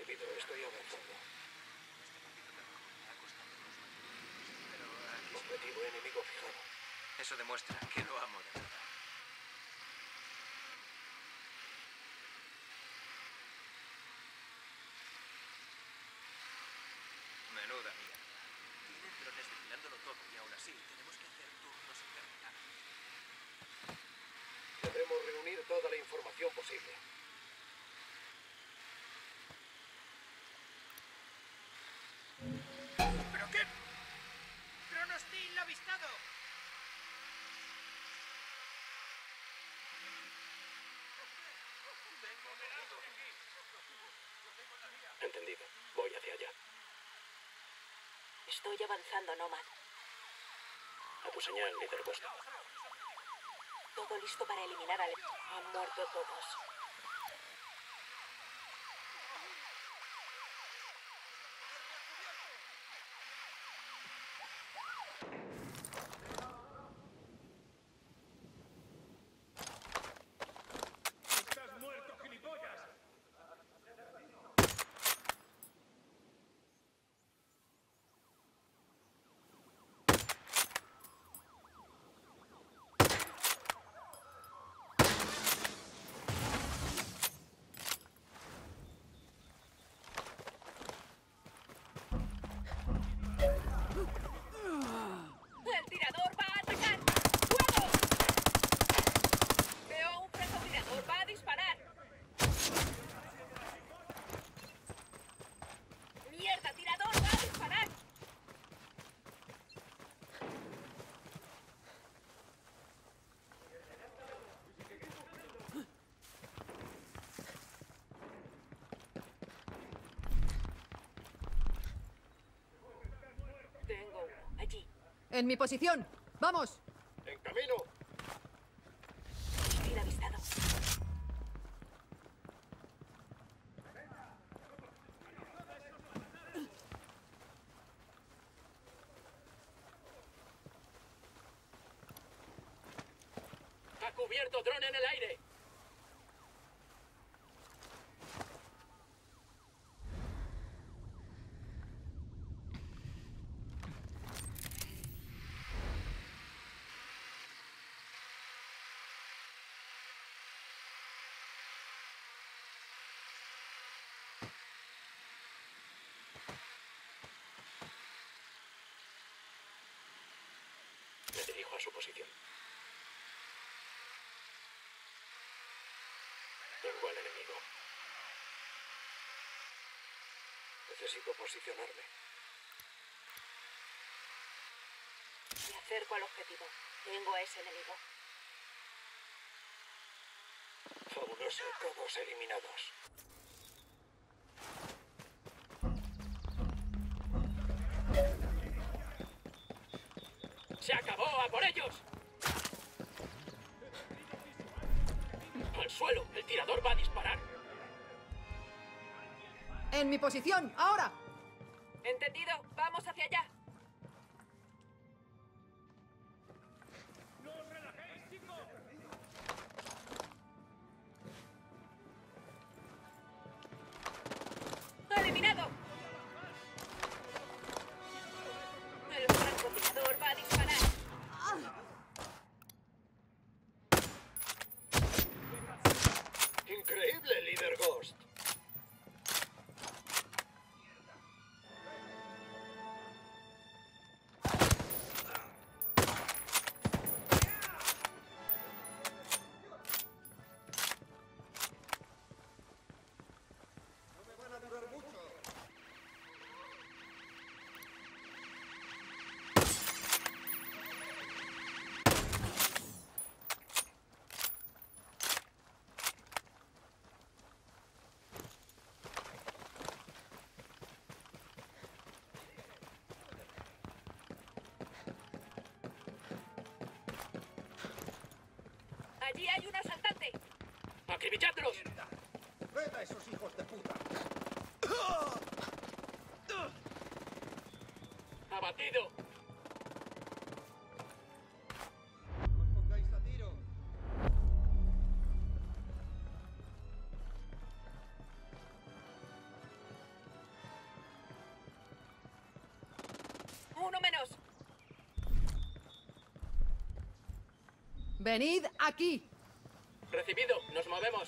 recibido, estoy avanzando. Objetivo enemigo fijado. Eso demuestra que lo amo de verdad. Estoy avanzando, Nomad. A tu señal, líder Ghost. Todo listo para eliminar al... Han muerto todos. ¡El tirador va a atacar! ¡Fuego! Veo a un francotirador. Va a disparar. ¡Mierda! ¡Tirador va a disparar! Tengo uno. Allí. En mi posición. ¡Vamos! ¡En camino! Avistado. ¡Ha cubierto dron en el aire! Me dirijo a su posición. Tengo al enemigo. Necesito posicionarme. Me acerco al objetivo. Tengo a ese enemigo. Fabuloso, todos eliminados. ¡Se acabó! ¡A por ellos! ¡Al suelo! ¡El tirador va a disparar! En mi posición. ¡Ahora! Entendido. Allí hay un asaltante. ¡Acribilládlos! ¡Ven a esos hijos de puta! ¡Abatido! Venid aquí. Recibido, nos movemos.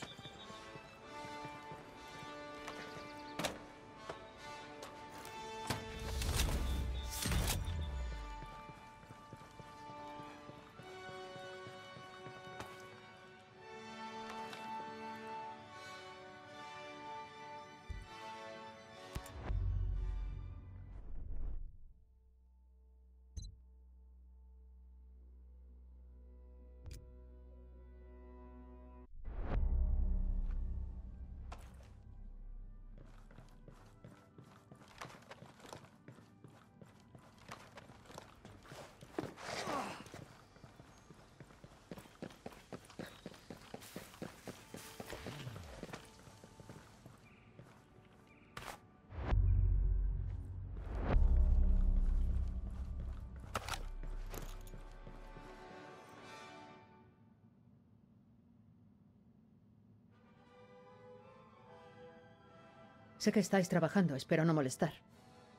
Sé que estáis trabajando, espero no molestar.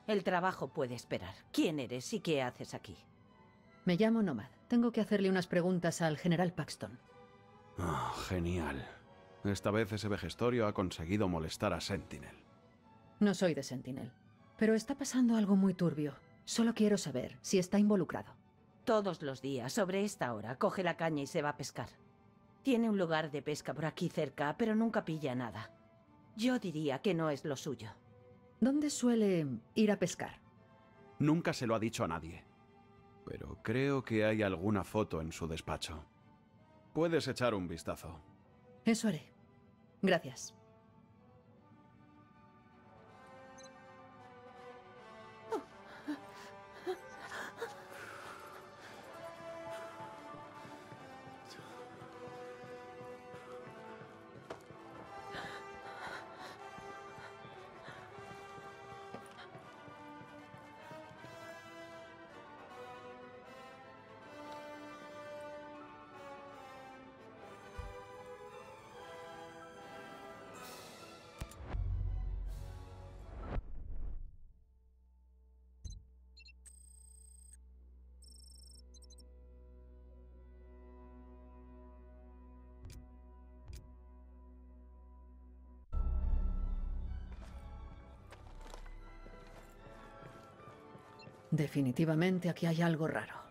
El trabajo puede esperar. ¿Quién eres y qué haces aquí? Me llamo Nomad. Tengo que hacerle unas preguntas al general Paxton. Ah, genial. Esta vez ese vejestorio ha conseguido molestar a Sentinel. No soy de Sentinel. Pero está pasando algo muy turbio. Solo quiero saber si está involucrado. Todos los días, sobre esta hora, coge la caña y se va a pescar. Tiene un lugar de pesca por aquí cerca, pero nunca pilla nada. Yo diría que no es lo suyo. ¿Dónde suele ir a pescar? Nunca se lo ha dicho a nadie. Pero creo que hay alguna foto en su despacho. Puedes echar un vistazo. Eso haré. Gracias. Definitivamente aquí hay algo raro.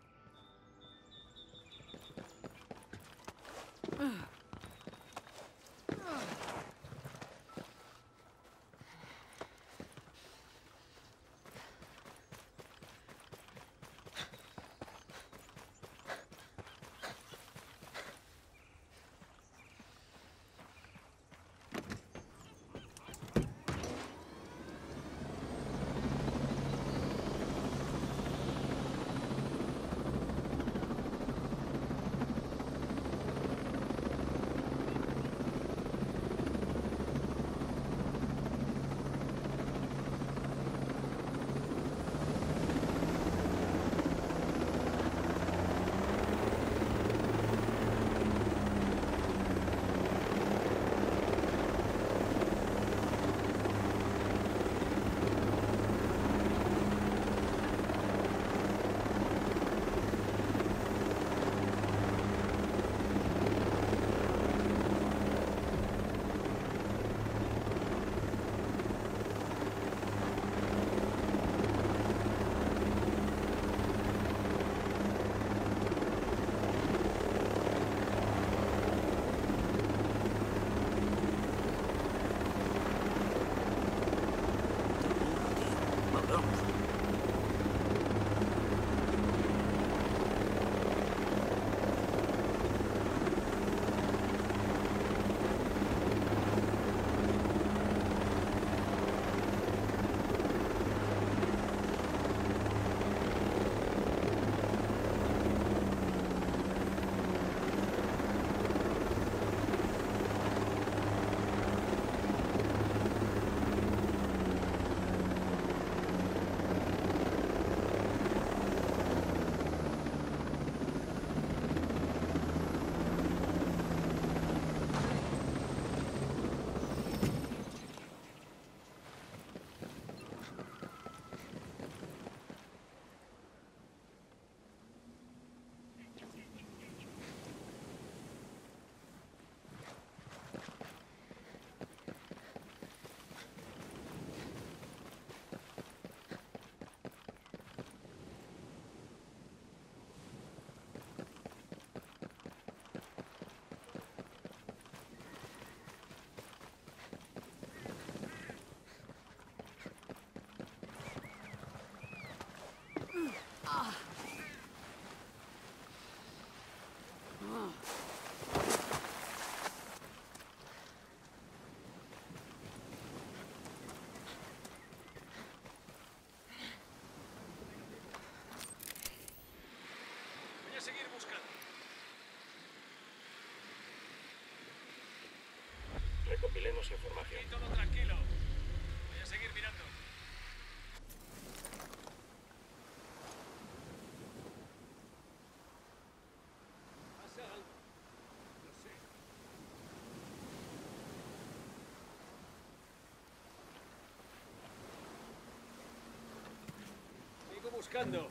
Recopilemos información. Todo tranquilo. Voy a seguir mirando. Buscando.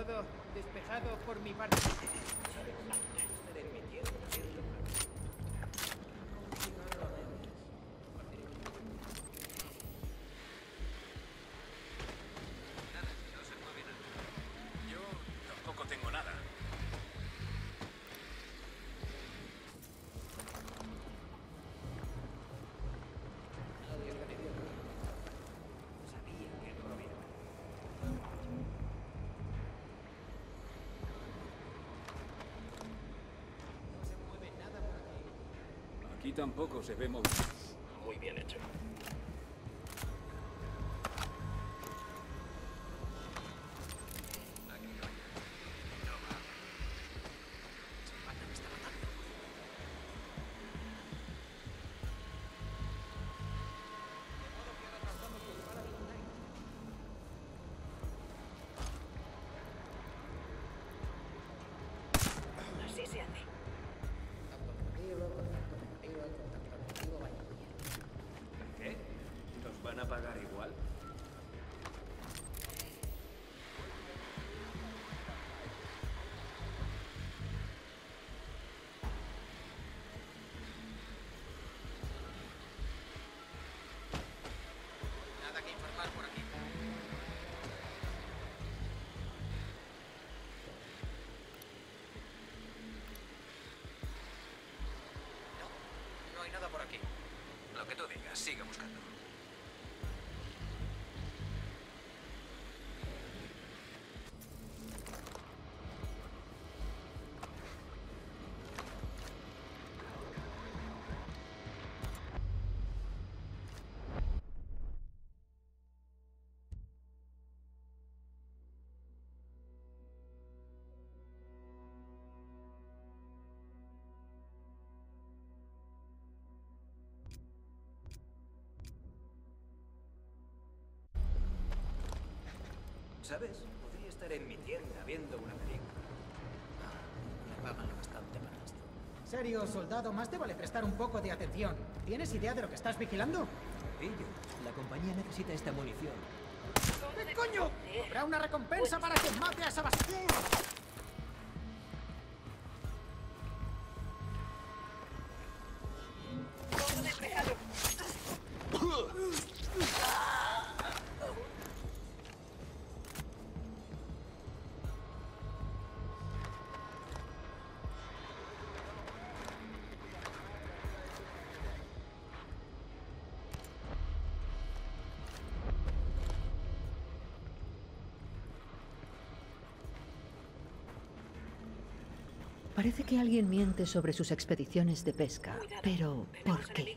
Todo despejado por mi parte. Aquí tampoco se ve movimiento. Muy bien hecho. Que tú digas, sigue buscando. ¿Sabes? Podría estar en mi tienda viendo una película. Me pagan lo bastante para esto. Serio, soldado, más te vale prestar un poco de atención. ¿Tienes idea de lo que estás vigilando? Pillo, la compañía necesita esta munición. ¿Qué coño? Habrá una recompensa para quien mate a esa basura. Parece que alguien miente sobre sus expediciones de pesca. Pero, ¿por qué?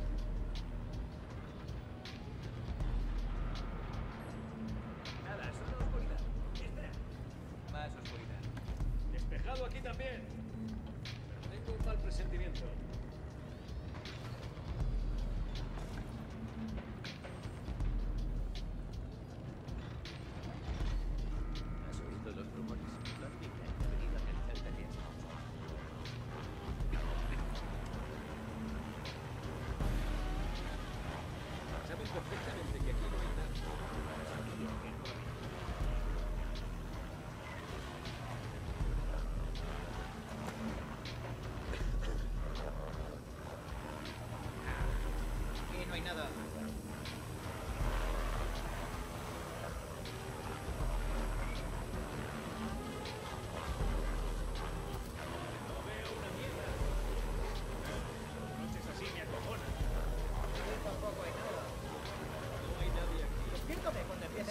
Sabes perfectamente que aquí no hay nada. Aquí no hay nada. Noches así me acojonan. Aquí tampoco hay nada. No hay nadie aquí. Despiértame cuando empiece la acción. Los van a pagar igual. Debería comprobar eso. Echemos Aquí todo tranquilo. Voy a seguir mirando. Sigo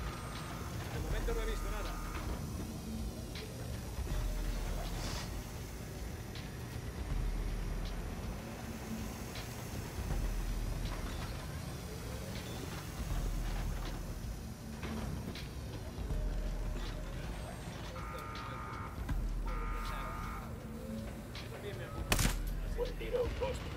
Torpedo post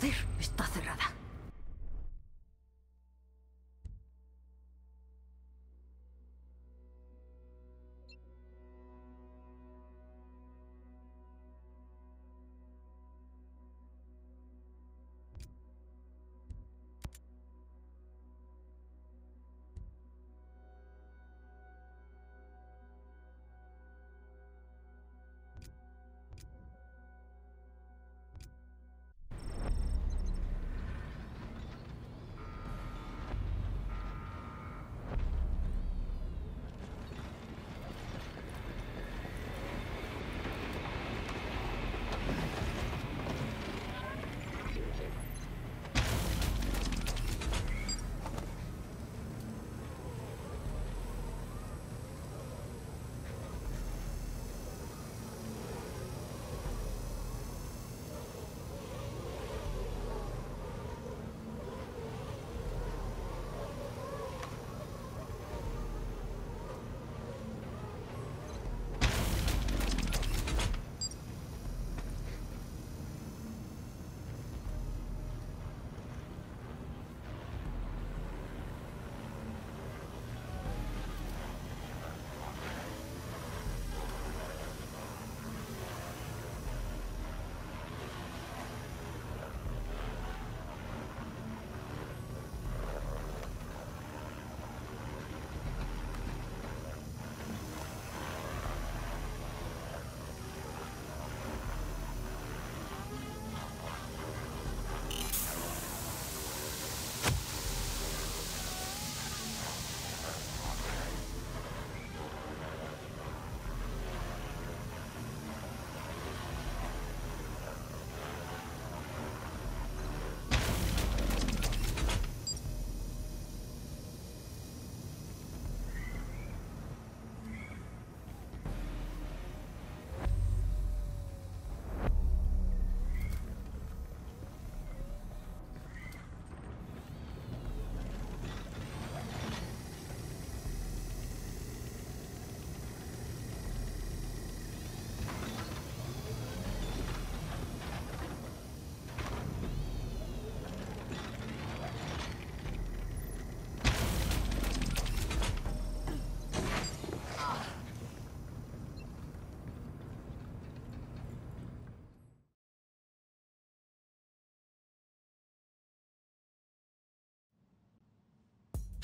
Saldır.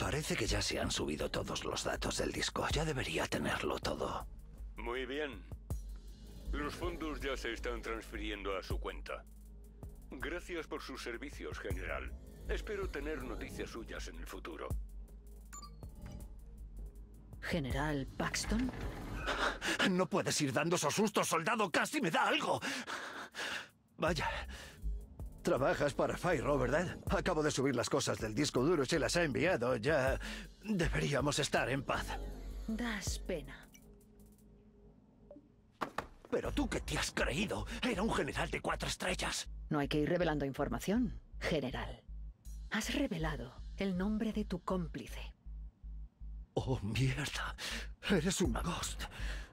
Parece que ya se han subido todos los datos del disco. Ya debería tenerlo todo. Muy bien. Los fondos ya se están transfiriendo a su cuenta. Gracias por sus servicios, general. Espero tener noticias suyas en el futuro. General Paxton. No puedes ir dando esos sustos, soldado. Casi me da algo. Vaya. Trabajas para Fyro, ¿verdad? Acabo de subir las cosas del disco duro y se las ha enviado. Ya deberíamos estar en paz. Das pena. Pero tú qué te has creído? Era un general de cuatro estrellas. No hay que ir revelando información, general. Has revelado el nombre de tu cómplice. Oh, mierda. Eres una ghost.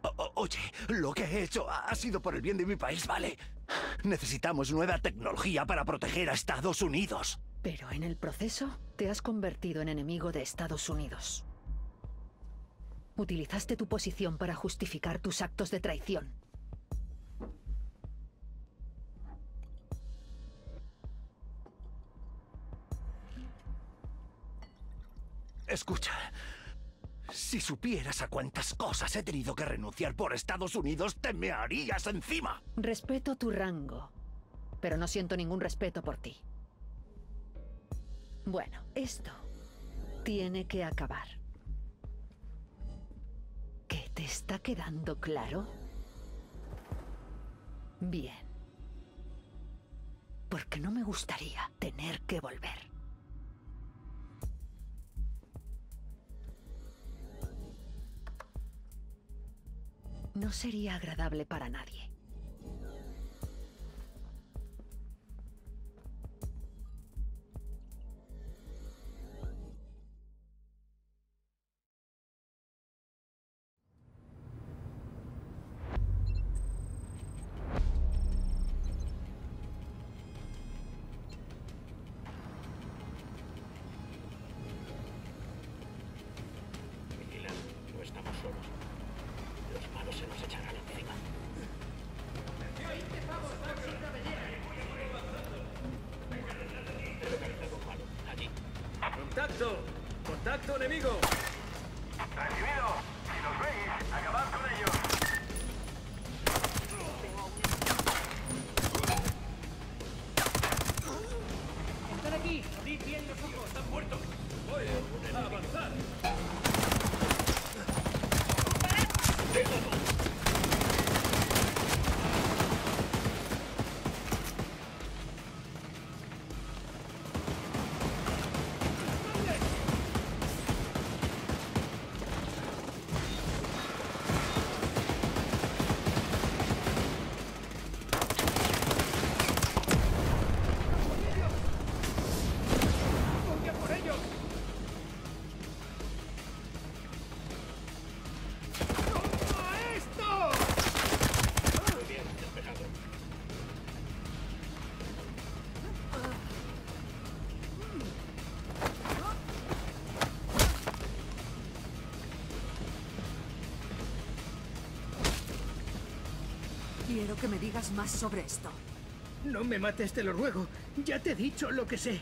O- oye, lo que he hecho ha sido por el bien de mi país, ¿vale? Necesitamos nueva tecnología para proteger a Estados Unidos. Pero en el proceso te has convertido en enemigo de Estados Unidos. Utilizaste tu posición para justificar tus actos de traición. Escucha. Si supieras a cuántas cosas he tenido que renunciar por Estados Unidos, te me harías encima. Respeto tu rango, pero no siento ningún respeto por ti. Bueno, esto tiene que acabar. ¿Qué te está quedando claro? Bien. Porque no me gustaría tener que volver. No sería agradable para nadie. Que me digas más sobre esto. No me mates, te lo ruego. Ya te he dicho lo que sé.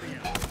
Victoria.